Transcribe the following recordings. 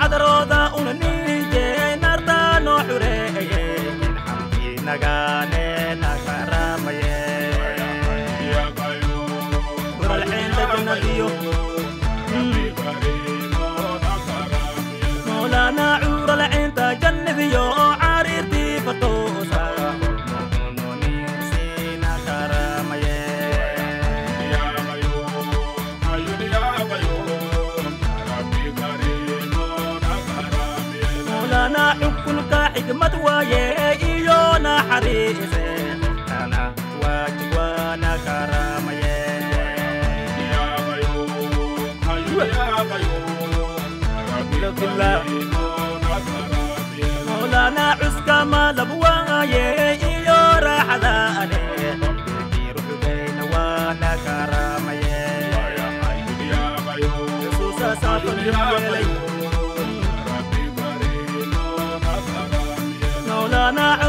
عذر كرمد وايه إيونا أنا واجب وأنا يا غيو يا غيو ربي. الله مولانا عز كمال أبو Nah.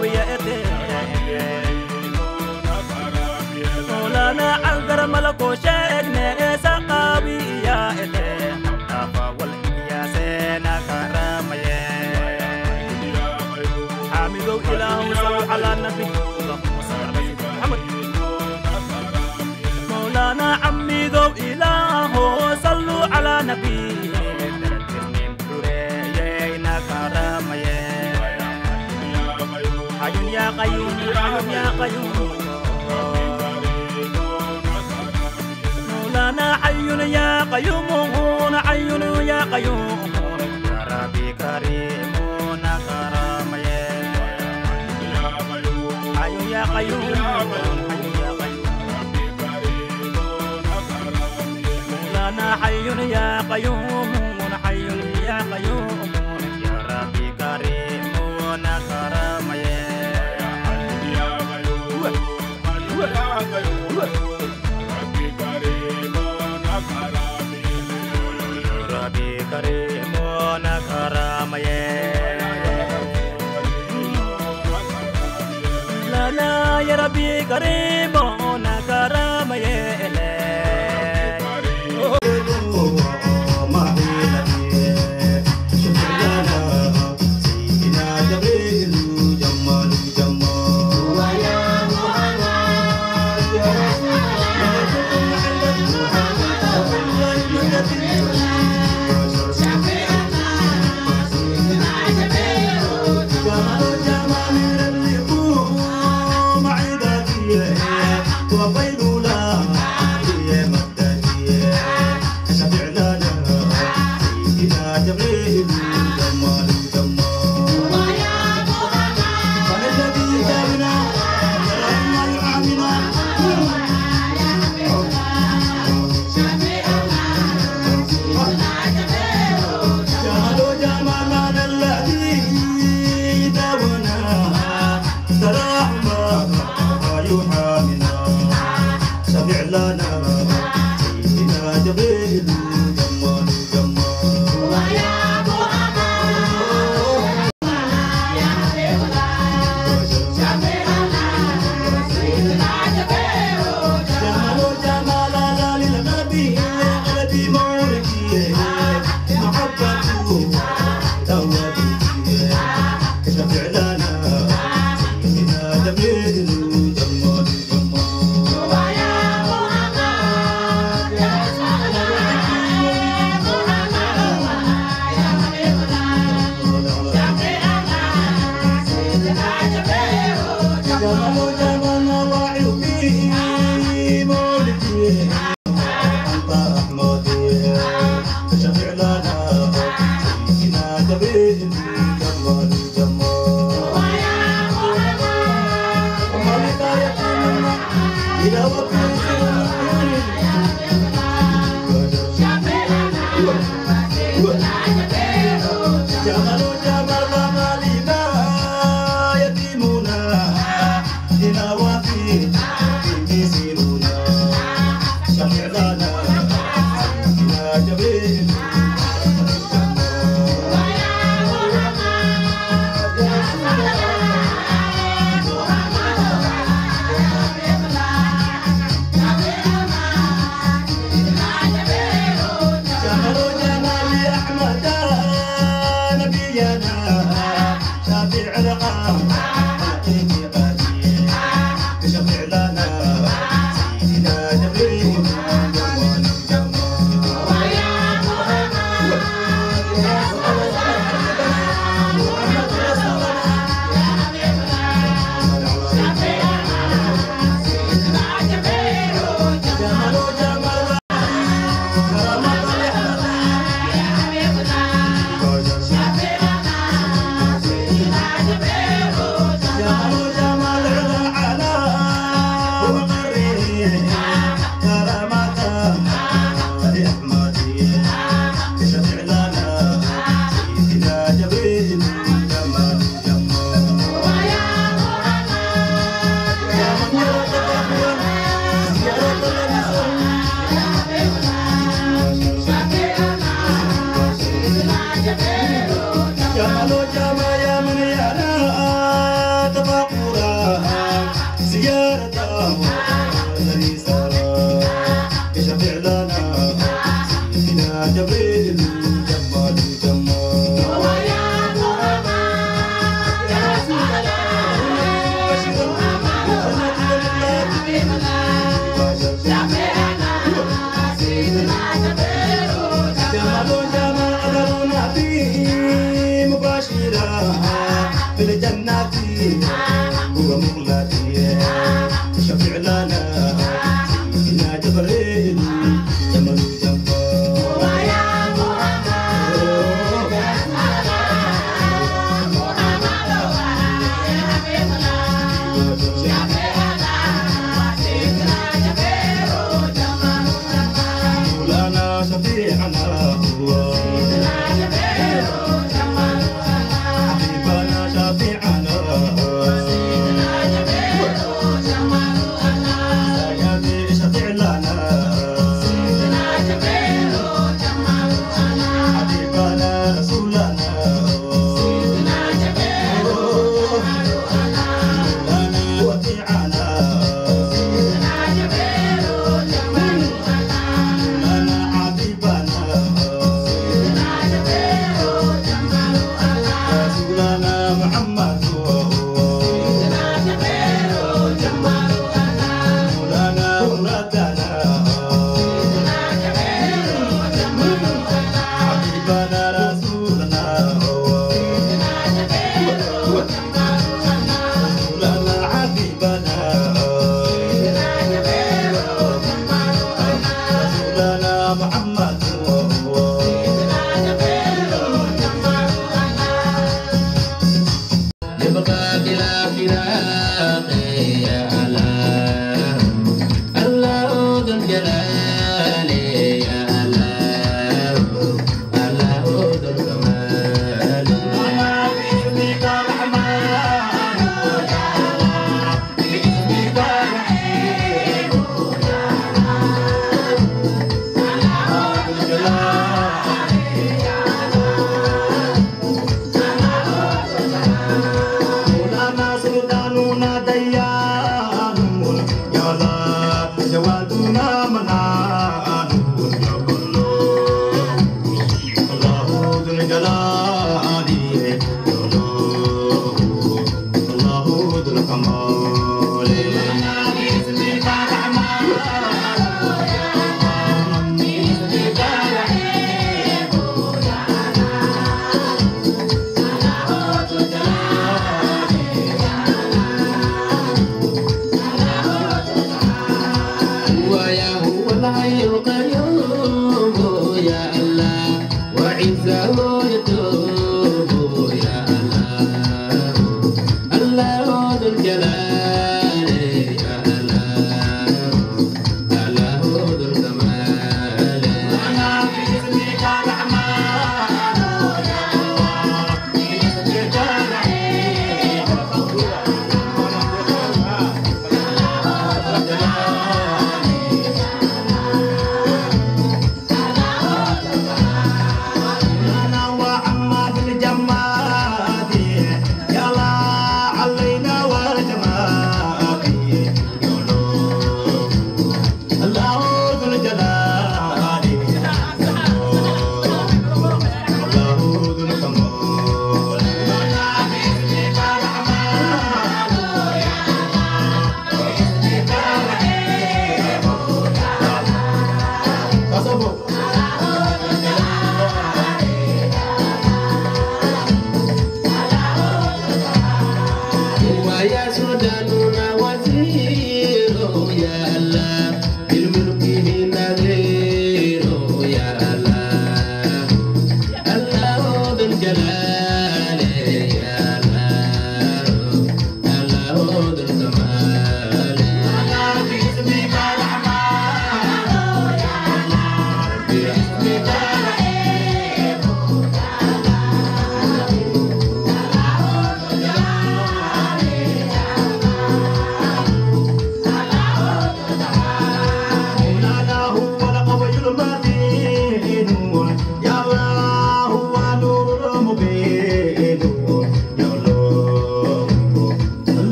ويا مولانا على القرملك وشاهدنا قيوم مولانا حي يا قيوم حي يا قيوم. يا ربي كريم كرم يا قيوم. يا قيوم حي يا قيوم. حي يا قيوم. करे मोन करमये लनाय रबी करे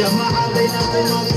وجمع بينكما في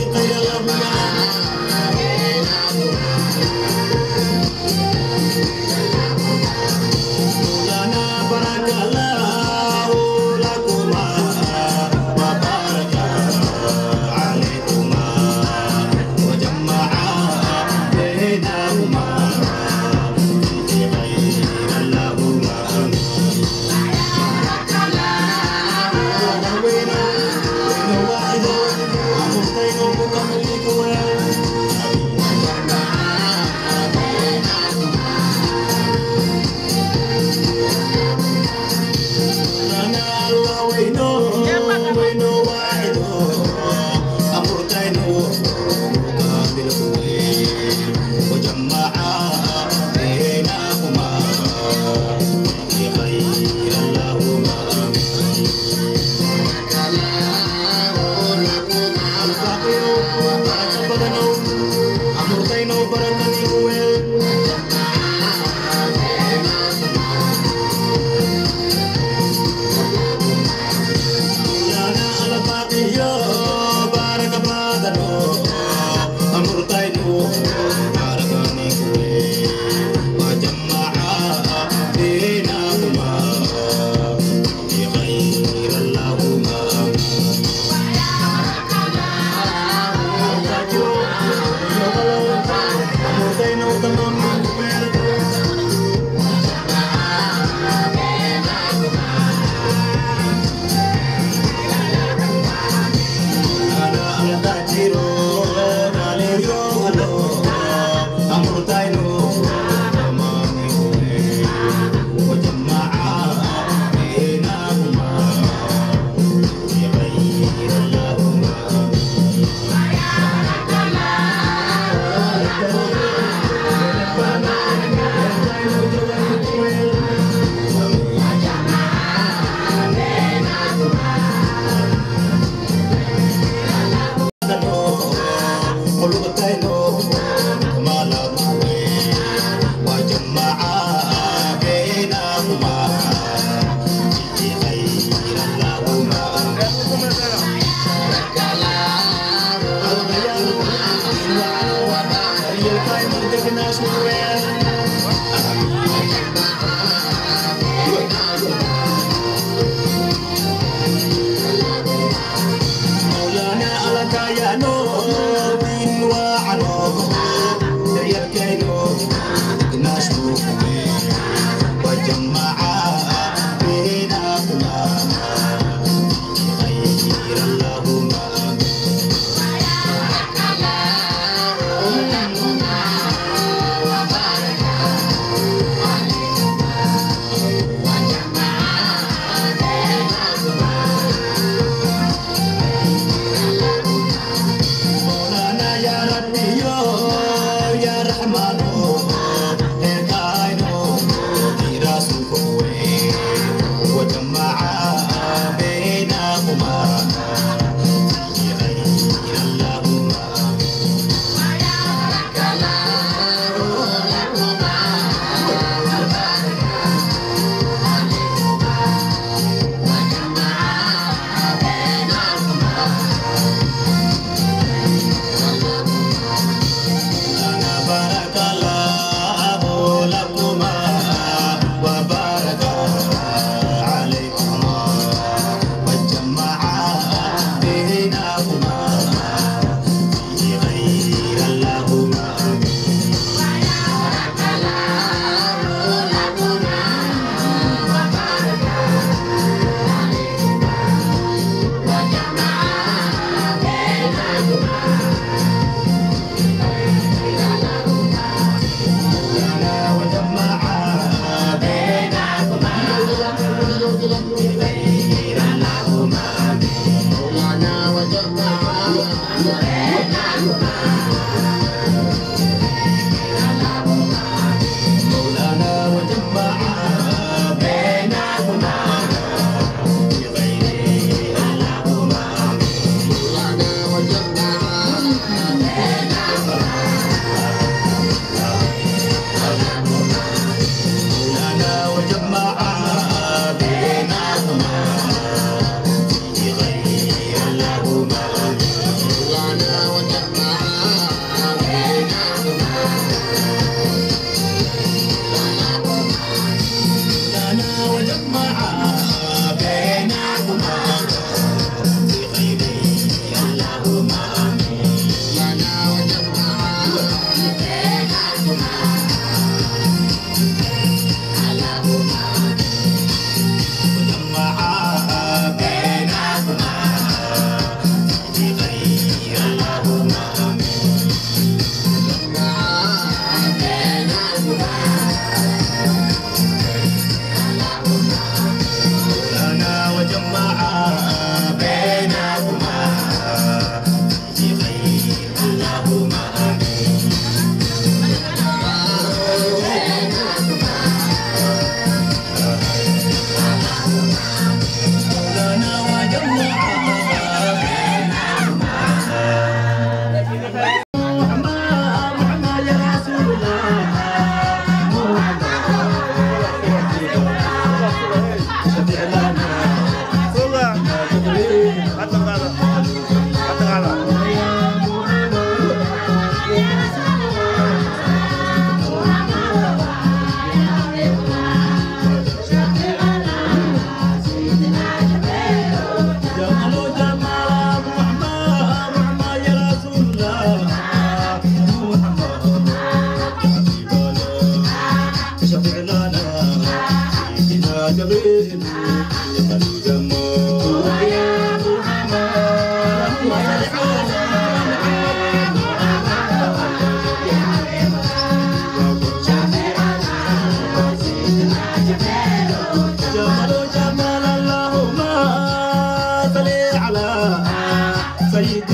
стоит.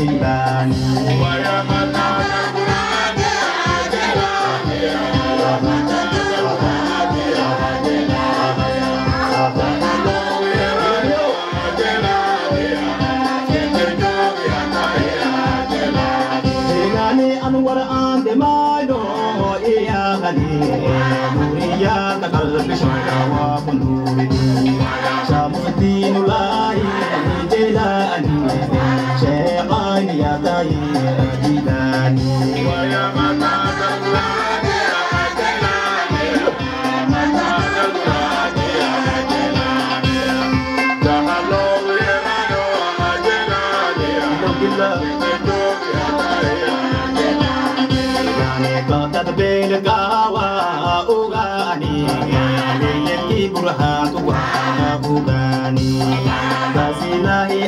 الجبال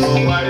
Oh,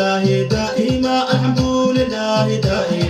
لله دائما أحبو لله دائما.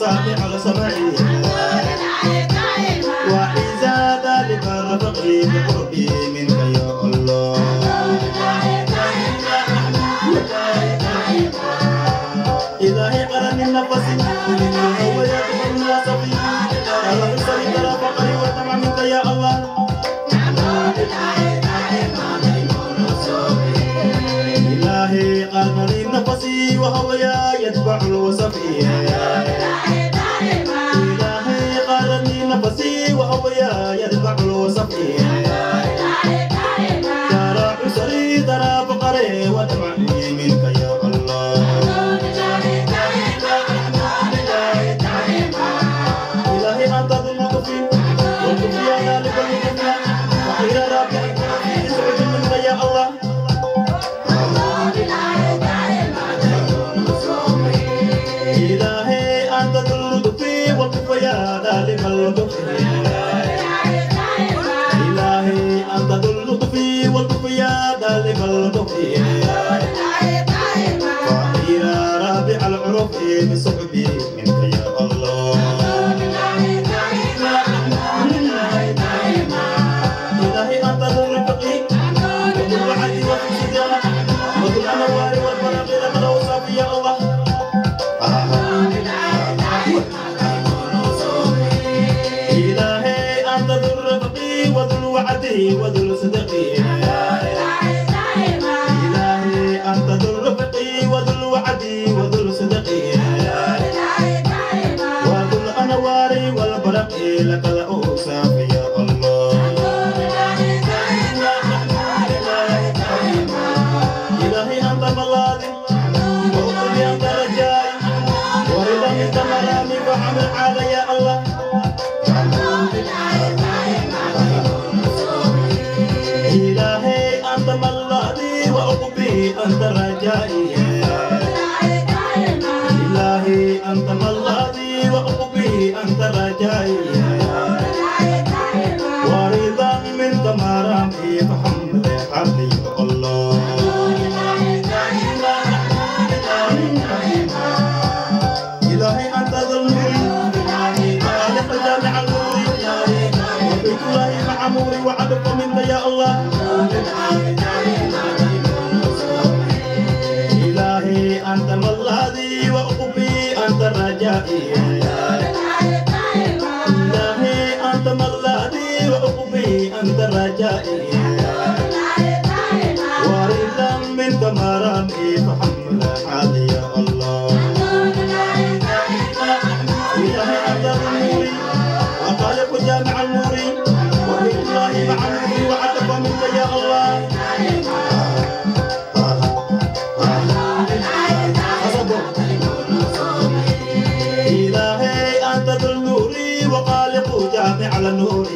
صامي على سمعي وإذا ذلك بقربي منك يا الله. إلهي قرا من نفسي وهو يدعو الناس في طلب سبيل فقري وطمع منك يا الله. إلهي قرا من نفسي يدفع الوصفي yeah, yeah. yeah. and will